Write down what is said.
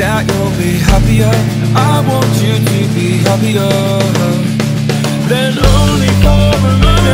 that you'll be happier. I want you to be happier. Then only for a minute